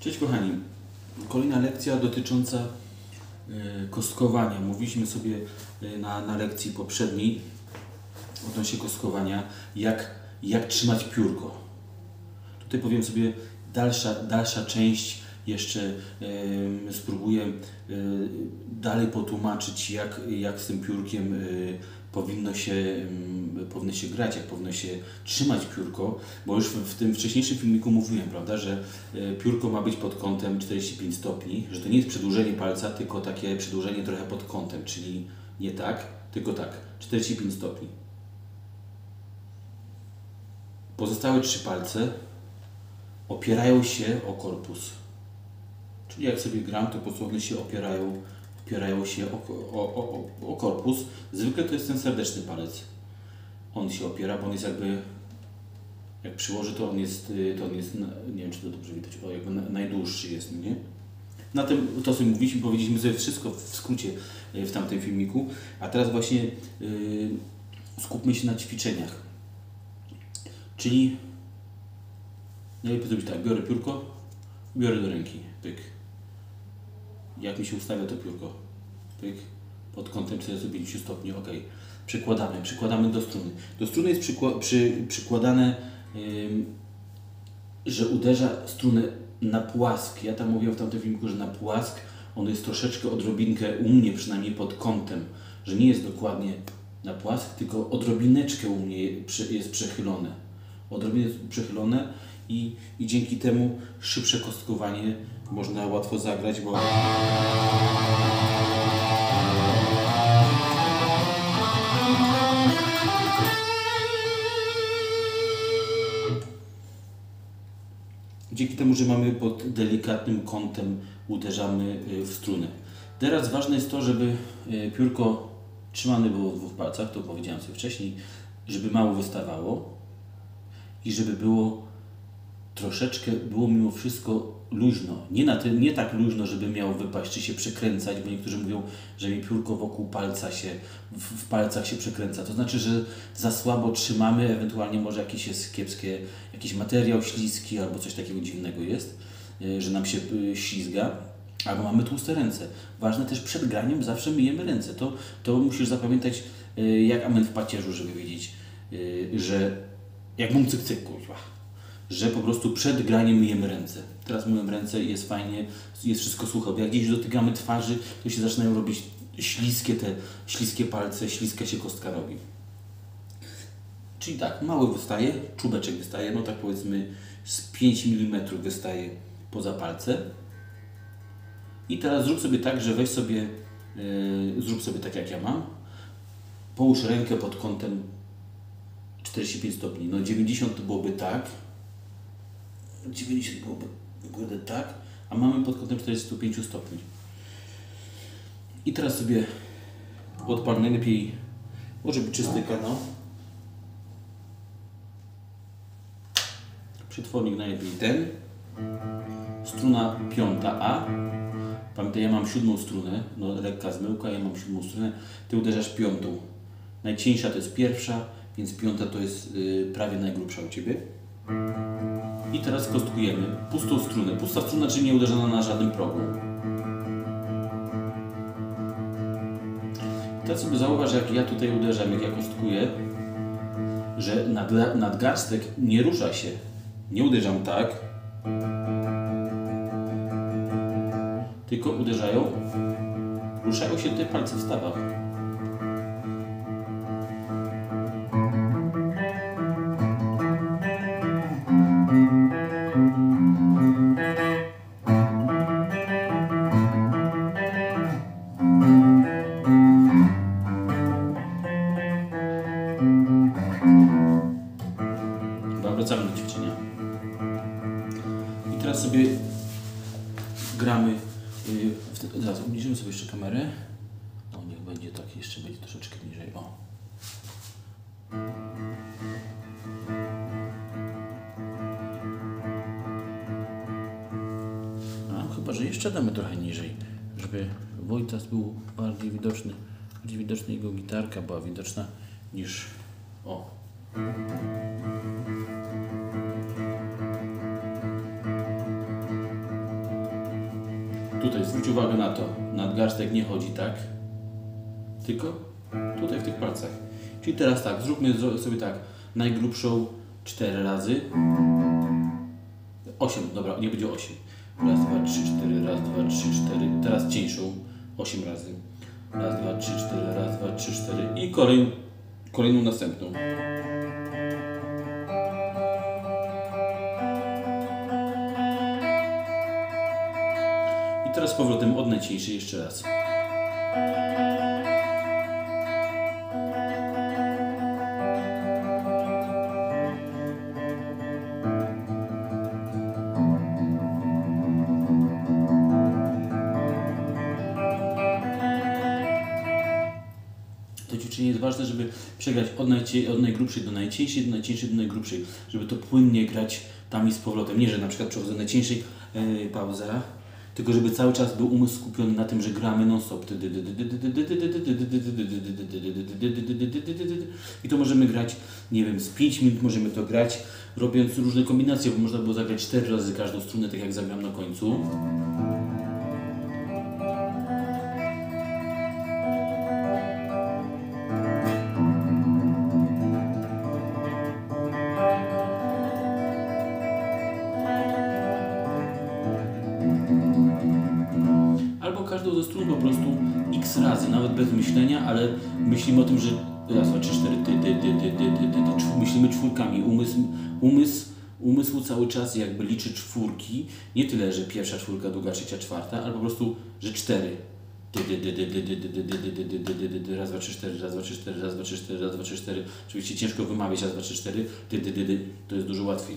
Cześć kochani. Kolejna lekcja dotycząca e, kostkowania. Mówiliśmy sobie e, na, na lekcji poprzedniej odnośnie kostkowania, jak, jak trzymać piórko. Tutaj powiem sobie dalsza, dalsza część jeszcze e, spróbuję dalej potłumaczyć, jak, jak z tym piórkiem powinno się, mm, powinno się grać, jak powinno się trzymać piórko, bo już w, tym wcześniejszym filmiku mówiłem, prawda, że e, piórko ma być pod kątem 45 stopni, że to nie jest przedłużenie palca, tylko takie przedłużenie trochę pod kątem, czyli nie tak, tylko tak, 45 stopni. Pozostałe trzy palce opierają się o korpus. Czyli jak sobie gram, to po prostu one się opierają, opierają się o, o, o, o korpus. Zwykle to jest ten serdeczny palec. On się opiera, bo on jest jakby, jak przyłoży, to on jest, y, to on jest nie wiem czy to dobrze widać, o, jakby na- najdłuższy jest, nie? Na tym to sobie mówiliśmy, powiedzieliśmy sobie wszystko w skrócie y, w tamtym filmiku, a teraz właśnie y, skupmy się na ćwiczeniach. Czyli najlepiej zrobić tak, biorę piórko, biorę do ręki, pyk. Jak mi się ustawia to piórko, pyk, pod kątem 45 stopni, ok. Przykładamy, przykładamy do struny. Do struny jest przykła- przy, przykładane, ym, że uderza strunę na płask. Ja tam mówiłem w tamtym filmiku, że na płask on jest troszeczkę odrobinkę, u mnie przynajmniej pod kątem, że nie jest dokładnie na płask, tylko odrobineczkę u mnie jest przechylone. Odrobinę jest przechylone i, i dzięki temu szybsze kostkowanie można łatwo zagrać, bo dzięki temu, że mamy pod delikatnym kątem uderzamy y, w strunę. Teraz ważne jest to, żeby y, piórko trzymane było w dwóch palcach, to powiedziałem sobie wcześniej, żeby mało wystawało i żeby było troszeczkę, było mimo wszystko luźno. Nie, na ty, nie tak luźno, żeby miało wypaść czy się przekręcać, bo niektórzy mówią, że mi piórko wokół palca się, w, w palcach się przekręca. To znaczy, że za słabo trzymamy, ewentualnie może jakiś jest kiepskie, jakiś materiał śliski albo coś takiego dziwnego jest, y, że nam się y, ślizga. Albo mamy tłuste ręce. Ważne też przed graniem zawsze myjemy ręce. To, to musisz zapamiętać y, jak amen w pacierzu, żeby wiedzieć, że jak mam cyk cyk kurwa, że po prostu przed graniem myjemy ręce. Teraz myłem ręce i jest fajnie, jest wszystko suche, bo jak gdzieś dotykamy twarzy, to się zaczynają robić śliskie te, śliskie palce, śliska się kostka robi. Czyli tak, mały wystaje, czubeczek wystaje, no tak powiedzmy z 5 mm wystaje poza palce. I teraz zrób sobie tak, że weź sobie, yy, zrób sobie tak jak ja mam. Połóż rękę pod kątem 45 stopni. No 90 to byłoby tak. 90 byłoby kurde tak, a mamy pod kątem 45 stopni. I teraz sobie odpal najlepiej, może być czysty kanał. Przetwornik najlepiej ten. Struna piąta A. Pamiętaj, ja mam siódmą strunę, no lekka zmyłka, ja mam siódmą strunę. Ty uderzasz piątą. Najcieńsza to jest pierwsza, więc piąta to jest y, prawie najgrubsza u Ciebie. I teraz kostkujemy pustą strunę. Pusta struna, czyli nie uderzona na żadnym progu. Teraz sobie zauważ, jak ja tutaj uderzam, jak ja kostkuję, że nad, nadgarstek nie rusza się. Nie uderzam tak, tylko uderzają, ruszają się te palce w stawach. Wracamy do ćwiczenia. I teraz sobie gramy. Yy, zaraz obniżymy sobie jeszcze kamerę. O, niech będzie tak, jeszcze będzie troszeczkę niżej. O. A, chyba, że jeszcze damy trochę niżej, żeby Wojtas był bardziej widoczny. Bardziej widoczna jego gitarka była widoczna niż... O, Tutaj zwróć uwagę na to. Nadgarstek nie chodzi tak, tylko tutaj w tych palcach. Czyli teraz tak, zróbmy sobie tak. Najgrubszą 4 razy. 8, dobra, nie będzie 8. Raz, dwa, trzy, cztery, raz, dwa, trzy, cztery. Teraz cieńszą 8 razy. Raz, dwa, trzy, cztery, raz, dwa, trzy, cztery. I kolej, kolejną następną. I teraz powrotem od najcieńszej jeszcze raz. Ważne, żeby przegrać od, najcie, od najgrubszej do najcieńszej, do najcieńszej do najgrubszej, żeby to płynnie grać tam i z powrotem. Nie, że na przykład przechodzę do najcieńszej, yy, tylko żeby cały czas był umysł skupiony na tym, że gramy non-stop. I to możemy grać, nie wiem, z 5 minut możemy to grać, robiąc różne kombinacje, bo można było zagrać 4 razy każdą strunę, tak jak zagram na końcu. po prostu x razy, nawet bez myślenia, ale myślimy o tym, że raz, dwa, trzy, cztery, ty, ty, ty, ty, ty, ty, ty, myślimy czwórkami, umysł, umysł umysł cały czas jakby liczy czwórki, nie tyle, że pierwsza czwórka, druga, trzecia, czwarta, ale po prostu, że cztery. Raz, dwa, trzy, cztery, raz, dwa, trzy, cztery, raz, dwa, trzy, cztery, raz, dwa, trzy, cztery. Oczywiście ciężko wymawiać raz, dwa, trzy, cztery. To jest dużo łatwiej.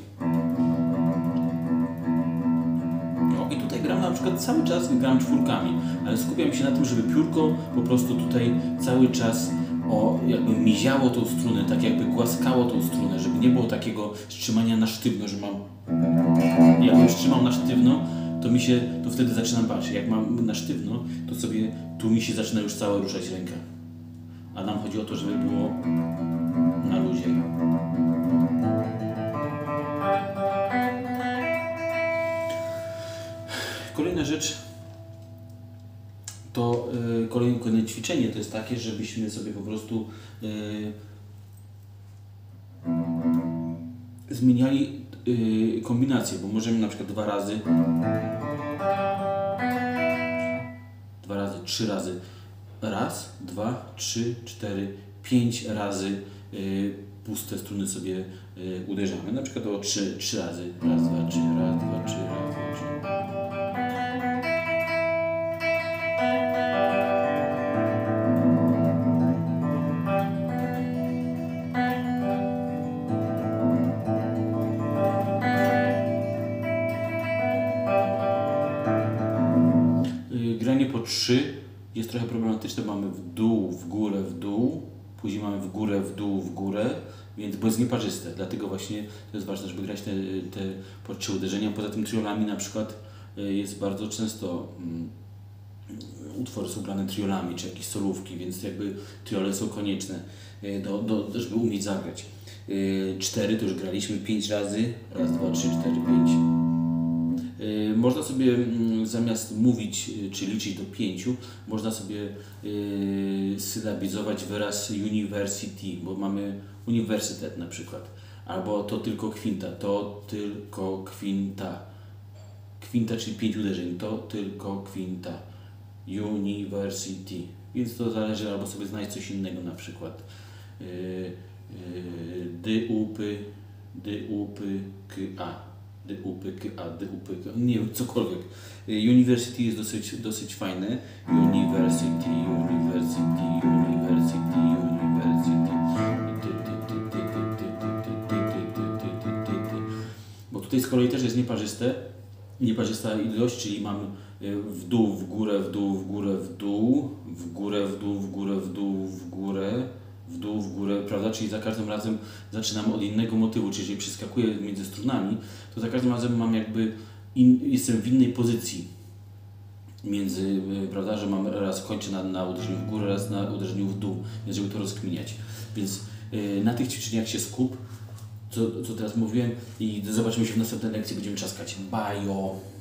Przykład cały czas gram czwórkami, ale skupiam się na tym, żeby piórko po prostu tutaj cały czas o, jakby miziało tą strunę, tak jakby głaskało tą strunę, żeby nie było takiego trzymania na sztywno, że mam jak już trzymam na sztywno, to mi się, to wtedy zaczynam patrzeć. Jak mam na sztywno, to sobie tu mi się zaczyna już cała ruszać ręka. A nam chodzi o to, żeby było na luzie. Kolejna rzecz to y, kolejne, kolejne ćwiczenie to jest takie, żebyśmy sobie po prostu y, zmieniali y, kombinacje, bo możemy na przykład dwa razy dwa razy, trzy razy raz, dwa, trzy, cztery, pięć razy puste struny sobie uderzamy. Na przykład o trzy, trzy razy. Raz, dwa, trzy, raz, dwa, trzy, raz, 3 jest trochę problematyczne. Mamy w dół, w górę, w dół, później mamy w górę, w dół, w górę, więc bo jest nieparzyste. Dlatego właśnie to jest ważne, żeby grać te, te trzy uderzenia. Poza tym triolami na przykład y, jest bardzo często mm, utwory są grane triolami, czy jakieś solówki, więc jakby triole są konieczne, y, do, do, żeby umieć zagrać. Y, cztery to już graliśmy pięć razy. Raz, dwa, trzy, cztery, pięć. Można sobie mm, zamiast mówić y, czy liczyć do pięciu, można sobie y, sylabizować wyraz university, bo mamy uniwersytet na przykład. Albo to tylko kwinta, to tylko kwinta. Kwinta, czyli pięć uderzeń, to tylko kwinta. University. Więc to zależy, albo sobie znaleźć coś innego na przykład. Y, y, dy, upy, dy, The UPK, a The nie wiem, cokolwiek. University jest dosyć, dosyć fajny. University, University, University, University. Bo tutaj z kolei też jest nieparzyste, nieparzysta ilość, czyli mam w dół, w górę, w dół, w górę, w dół, w górę, w dół, w górę, w dół, w górę. W górę dół, w górę, prawda? Czyli za każdym razem zaczynam od innego motywu, czyli jeżeli przeskakuję między strunami, to za każdym razem mam jakby, in, jestem w innej pozycji między, y, prawda, że mam raz kończę na, na uderzeniu w górę, raz na uderzeniu w dół, więc żeby to rozkminiać. Więc y, na tych ćwiczeniach się skup, co, co teraz mówiłem i zobaczymy się w następnej lekcji, będziemy czaskać. Bajo!